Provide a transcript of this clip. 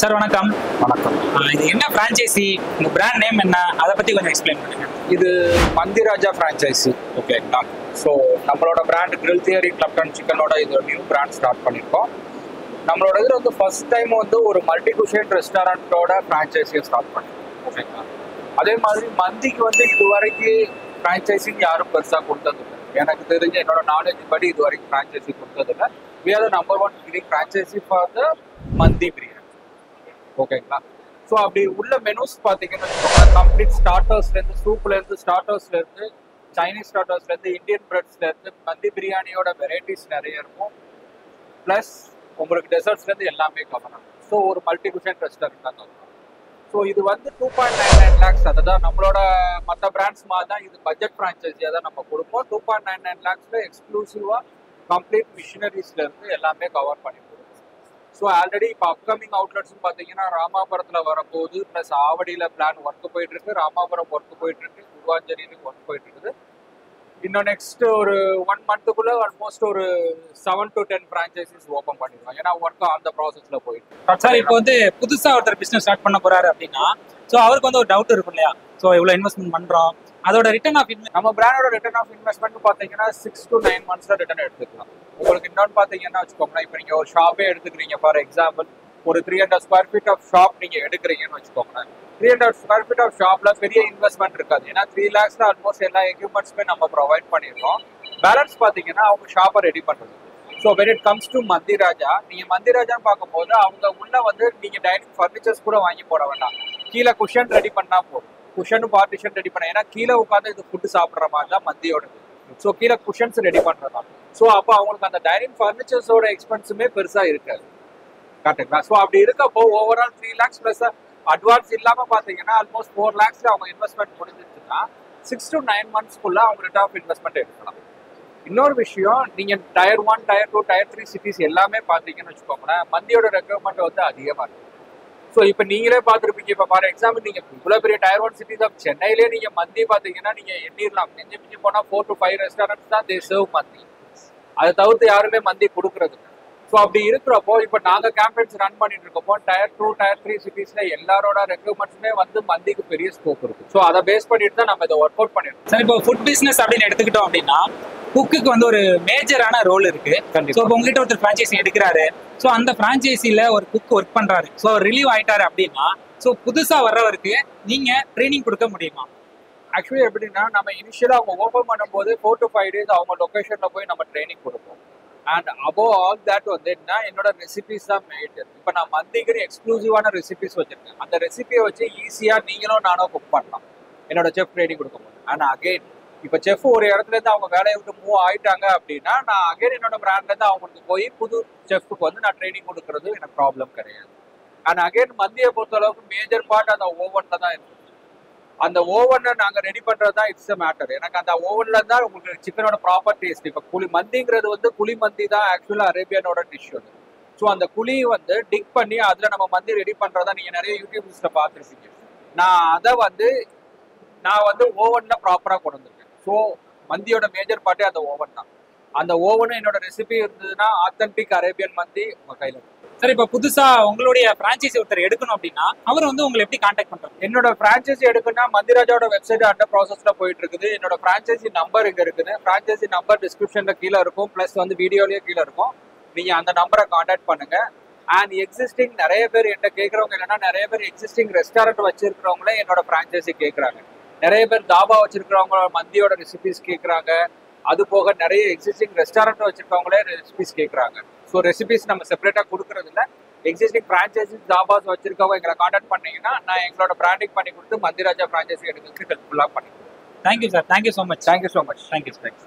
Sir வணக்கம். வணக்கம். இது என்ன ஃப்ரான்ச்சைசி உங்க பிராண்ட் நேம் என்ன? அதை பத்தி கொஞ்சம் எக்ஸ்பிளைன் பண்ணுங்க. இது மந்திராஜா ஃப்ரான்ச்சைசி ஓகேங்களா ஸோ நம்மளோட brand grill theory club and சிக்கனோட இது நியூ பிராண்ட் ஸ்டார்ட் பண்ணியிருக்கோம் நம்மளோட இதில் வந்து ஃபர்ஸ்ட் டைம் வந்து ஒரு மல்டி குஷன் ரெஸ்டாரண்ட்டோட ஃப்ரான்ச்சைஸியை ஸ்டார்ட் பண்ணியிருக்கோம் ஓகேங்களா அதே மாதிரி மந்திக்கு வந்து இது வரைக்கும் ஃப்ரான்ச்சைசிங் யாரும் பெருசாக கொடுத்ததில்லை. எனக்கு தெரிஞ்ச என்னோட நாலேஜ் படி இது வரைக்கும் franchisee கொடுத்ததில்லை. We are the number one growing franchisee for the mandi biryani. ஓகேங்களா? ஸோ அப்படி உள்ள மெனூஸ் பார்த்தீங்கன்னா கம்ப்ளீட் ஸ்டார்டர்ஸ்லேருந்து சூப்லேருந்து ஸ்டார்டர்ஸ்லேருந்து சைனீஸ் ஸ்டார்டர்ஸ்லேருந்து இந்தியன் பிரெட்ஸ்லேருந்து மந்தி பிரியாணியோட வெரைட்டிஸ் நிறைய இருக்கும். ப்ளஸ் உங்களுக்கு டெசர்ட்ஸ்லேருந்து எல்லாமே கவர் ஆகும். ஸோ ஒரு மல்டி குஷன் ரெஸ்டாரண்ட் தான் ஸோ இது வந்து two point nine nine lakhs அதுதான் நம்மளோட மற்ற பிராண்ட்ஸ் மாதிரி தான் இது பட்ஜெட் ஃப்ரான்ச்சைஸியாக தான் நம்ம கொடுப்போம். டூ பாயிண்ட் நைன் நைன் லேக்ஸில் எக்ஸ்க்ளூசிவாக கம்ப்ளீட் மிஷினரிஸ்லேருந்து எல்லாமே கவர் பண்ணி ஸோ ஆல்ரெடி இப்போ அப்கமிங் அவுட்லெட்ஸ் பார்த்தீங்கன்னா ராமாபுரத்தில் வரப்போகுது. ப்ளஸ் ஆவடியில் பிளான் ஒர்க் போயிட்டு இருக்கு. ராமாபுரம் ஒர்க் போயிட்டு இருக்கு. குருவாஞ்சலின்னு ஒர்க் போயிட்டு இருக்குது. இன்னும் நெக்ஸ்ட் ஒரு ஒன் மந்த்துக்குள்ள ஆல்மோஸ்ட் ஒரு seven to ten franchisees open பண்ணிடுவோம் ஏன்னா ஒர்க் அந்த ப்ராசஸ்ல போயிட்டு சார் இப்போ வந்து புதுசா ஒருத்தர் பிசினஸ் ஸ்டார்ட் பண்ண போறாரு அப்படின்னா ஸோ அவருக்கு வந்து ஒரு டவுட் இருக்கும் இல்லையா? ஸோ இவ்வளவு இன்வெஸ்ட்மெண்ட் பண்றோம். அதோட ரிட்டர்ன் ஆஃப் நம்ம பிராண்டோட ரிட்டர்ன் ஆஃப் இன்வெஸ்ட்மெண்ட் பார்த்தீங்கன்னா சிக்ஸ் டு நைன் மந்த்ஸ்ல ரிட்டர்ன் எடுத்துக்கலாம். உங்களுக்கு இன்னொன்று பார்த்தீங்கன்னா வச்சுக்கோங்களேன் இப்போ நீங்கள் ஒரு ஷாப்பே எடுத்துக்கிறீங்க ஃபார் எக்ஸாம்பிள் ஒரு three hundred square feet of shop நீங்கள் எடுக்கிறீங்கன்னு வச்சுக்கோங்களேன். Three hundred square feet of ஷாப்ல பெரிய இன்வெஸ்ட்மெண்ட் இருக்காது. ஏன்னா த்ரீ லேக்ஸ்ல ஆல்மோஸ்ட் எல்லா எக்யூப்மெண்ட்ஸுமே நம்ம ப்ரொவைட் பண்ணிடுறோம் பேலன்ஸ் பார்த்தீங்கன்னா அவங்க ஷாப்பை ரெடி பண்ணுறது so when it comes to Mandiraja நீங்கள் மந்திராஜான்னு பார்க்கும்போது அவங்க உள்ள வந்து நீங்கள் டைனிங் ஃபர்னிச்சர்ஸ் கூட வாங்கி போட வேண்டாம். கீழே குஷன் ரெடி பண்ணா போதும். குஷனும் பார்ட்டிஷன் ரெடி பண்ண ஏன்னா கீழே உட்காந்து இது ஃபுட்டு சாப்பிட்ற மாதிரி தான் மந்தியோட ஸோ கீழே குஷன்ஸ் ரெடி பண்ணுறதாம் ஸோ அப்போ அவங்களுக்கு அந்த டைனிங் ஃபர்னிச்சர்ஸோட எக்ஸ்பென்ஸுமே பெருசாக இருக்காது. கரெக்டுங்களா ஸோ அப்படி இருக்கப்போ overall three lakhs plus advance இல்லாமல் பார்த்தீங்கன்னா ஆல்மோஸ்ட் ஃபோர் லேக்ஸ் அவங்க இன்வெஸ்ட்மெண்ட் முடிஞ்சிருச்சுன்னா சிக்ஸ் டு நைன் மந்த்ஸ்க்குள்ள அவங்க ரிட்டர்ன் ஆஃப் இன்வெஸ்ட்மெண்ட் எடுக்கலாம். இன்னொரு விஷயம் நீங்க tier one tier two tier three cities எல்லாமே பார்த்தீங்கன்னு வச்சுக்கோங்களேன் மந்தியோட ரெக்குவர்மெண்ட் வந்து அதிகமாக இருக்கும் ஸோ இப்போ நீங்களே பார்த்துருப்பீங்க. இப்போ ஃபார் எக்ஸாம்பிள் நீங்கள் இவ்வளோ பெரிய டயர் ஒன் சிட்டிஸ் ஆஃப் சென்னையிலே நீங்கள் மந்தி பார்த்தீங்கன்னா நீங்கள் எண்ணிடலாம் மிஞ்சி மிஞ்சி போனால் ஃபோர் டு ஃபைவ் ரெஸ்டாரண்ட்ஸ் தான் தே சர்வ் மந்தி. அதை தவிர்த்து யாருமே மந்தி கொடுக்குறது ஸோ அப்படி இருக்கிறப்போ இப்போ நாங்கள் கேம்பெயின்ஸ் ரன் பண்ணிட்டு இருக்கப்போ டயர் டூ டயர் த்ரீ சிட்டிஸ்ல எல்லாரோட ரெக்யூர்மெண்ட்ஸுமே வந்து மந்திக்கு பெரிய ஸ்கோப் இருக்கு. ஸோ அதை பேஸ் பண்ணிட்டு தான் நம்ம இதை ஒர்க் அவுட் பண்ணிடுறோம் சார் இப்போ ஃபுட் பிஸ்னஸ் அப்படின்னு எடுத்துக்கிட்டோம் அப்படின்னா குக்குக்கு வந்து ஒரு மேஜரான ரோல் இருக்கு. ஸோ இப்போ உங்ககிட்ட ஒருத்தர் ஃப்ரான்ச்சைசி எடுக்கிறாரு. ஸோ அந்த ஃப்ரான்ச்சைசில ஒரு குக் ஒர்க் பண்றாரு. ஸோ ரிலீவ் ஆயிட்டாரு அப்படின்னா ஸோ புதுசா வர்றவருக்கு நீங்க ட்ரைனிங் கொடுக்க முடியுமா? ஆக்சுவலி எப்படின்னா நம்ம இனிஷியலாக அவங்க ஓப்பன் பண்ணும்போது ஃபோர் டு ஃபைவ் டேஸ் அவங்க லொக்கேஷனில் போய் நம்ம ட்ரைனிங் கொடுப்போம். அண்ட் அபோவ் ஆல் தேட் வந்து என்ன என்னோட ரெசிபிஸ் தான் மெயிட் இப்போ நான் மந்திக்கு எக்ஸ்க்ளூசிவான ரெசிபிஸ் வச்சிருக்கேன். அந்த ரெசிபியை வச்சு ஈஸியாக நீங்களும் நானும் குக் பண்ணலாம். என்னோட செஃப் ட்ரைனிங் கொடுக்க முடியும். அண்ட் அகைன் இப்போ செஃப் ஒரு இடத்துல இருந்து அவங்க வேலையை விட்டு மூவ் ஆயிட்டாங்க அப்படின்னா நான் அகைன் என்னோட பிராண்ட்லேருந்து அவங்களுக்கு போய் புது செஃப்க்கு வந்து நான் ட்ரைனிங் கொடுக்கறது எனக்கு ப்ராப்ளம் கிடையாது. அண்ட் அகைன் மந்தியை பொறுத்த அளவுக்கு மேஜர் பார்ட் அந்த ஓவனில் தான் இருக்குது அந்த ஓவனை நாங்கள் ரெடி பண்ணுறது தான் இட்ஸ் அ மேட்டர் எனக்கு அந்த ஓவனில் தான் உங்களுக்கு சிக்கனோட ப்ராப்பர் டேஸ்ட் இப்போ குழி மந்திங்கிறது வந்து குழி மந்தி தான் ஆக்சுவலாக அரேபியனோட டிஷ் அது. ஸோ அந்த குழி வந்து டிக் பண்ணி அதில் நம்ம மந்தி ரெடி பண்ணுறதா நீங்கள் நிறைய யூடியூப் லிஸ்ட்டில் பார்த்துருப்பீங்க. நான் அதை வந்து நான் வந்து ஓவனில் ப்ராப்பராக கொண்டு வந்திருக்கேன். ஸோ மந்தியோட மேஜர் பார்ட்டே அந்த ஓவன் தான். அந்த ஓவனும் என்னோட ரெசிபி இருந்ததுன்னா ஆத்தன்டிக் அரேபியன் மந்தி உங்க கையில இருக்கும். சார் இப்போ புதுசா உங்களுடைய ஃப்ரான்ச்சைசி ஒருத்தர் எடுக்கணும் அப்படின்னா அவர் வந்து உங்களை எப்படி கான்டாக்ட் பண்றாரு? என்னோட பிரான்ச்சைசி எடுக்குன்னா மந்திராஜாவோட வெப்சைட் அண்டர் ப்ராசஸ்ல போயிட்டு இருக்குது. என்னோட பிரான்ச்சைசி நம்பர் இங்க இருக்குது. பிரான்ச்சைசி நம்பர் டிஸ்கிரிப்ஷன்ல கீழே இருக்கும். ப்ளஸ் வந்து வீடியோலயே கீழே இருக்கும். நீங்க அந்த நம்பரை காண்டாக்ட் பண்ணுங்க. அண்ட் எக்ஸிஸ்டிங் நிறைய பேர் என்கிட்ட கேட்கறவங்க என்னன்னா நிறைய பேர் எக்ஸிஸ்டிங் ரெஸ்டாரண்ட் வச்சிருக்கிறவங்களே என்னோட பிரான்ச்சைசி கேட்கறாங்க. நிறைய பேர் தாபா வச்சிருக்கிறவங்க மந்தியோட ரெசிபிஸ் கேட்கறாங்க அது போக நிறைய எக்ஸிஸ்டிங் ரெஸ்டாரண்ட் வச்சிருக்கவங்களே ரெசிபிஸ் கேட்கறாங்க ஸோ ரெசிபிஸ் நம்ம செப்பரேட்டா கொடுக்கறது இல்ல எக்ஸிஸ்டிங் ஃப்ரான்ச்சைசிஸ் தாபாஸ் வச்சிருக்கவங்க எங்களை காண்டாக்ட் பண்ணீங்கன்னா நான் எங்களோட பிராண்டிங் பண்ணி கொடுத்து மந்திராஜா ஃப்ரான்ச்சைசி எடுக்கிறதுக்கு ஹெல்ப்ஃபுல்லாக பண்ணி thank you sir thank you so much thank you so much thank you thanks